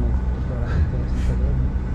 ممكن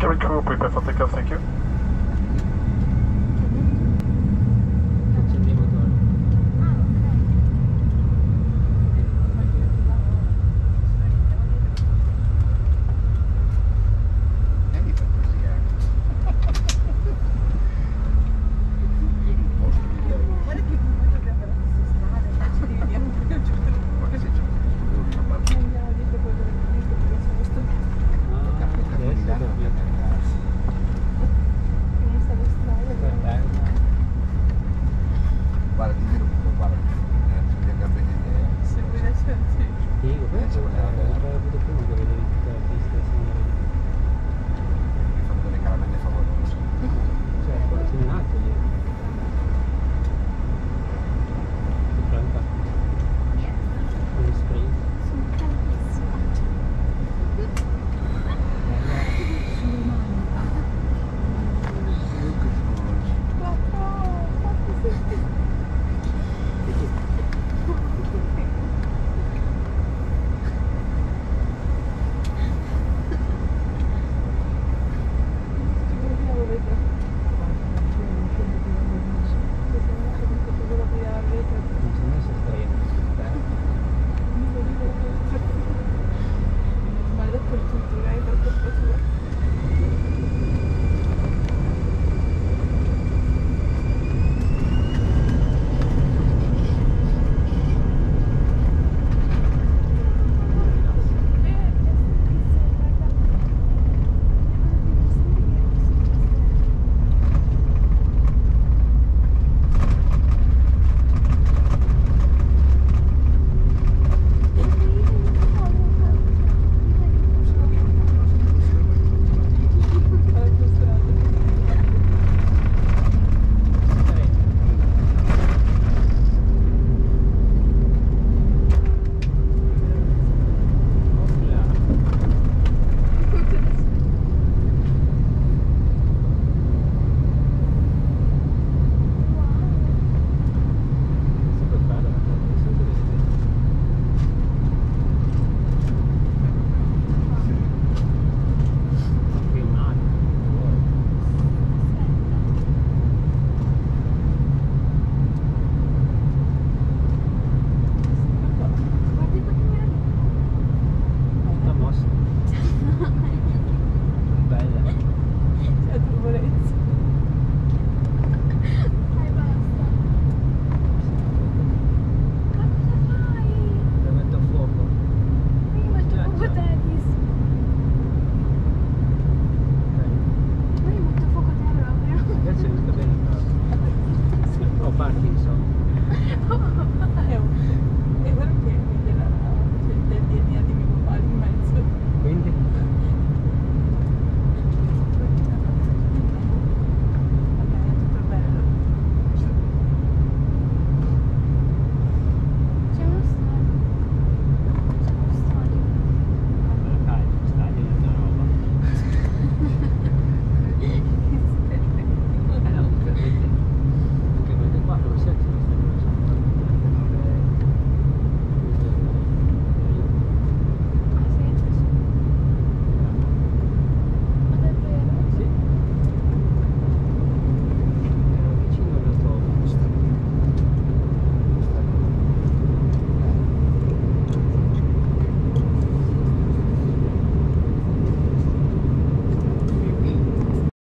Very cool. prepare for takeoff, thank you.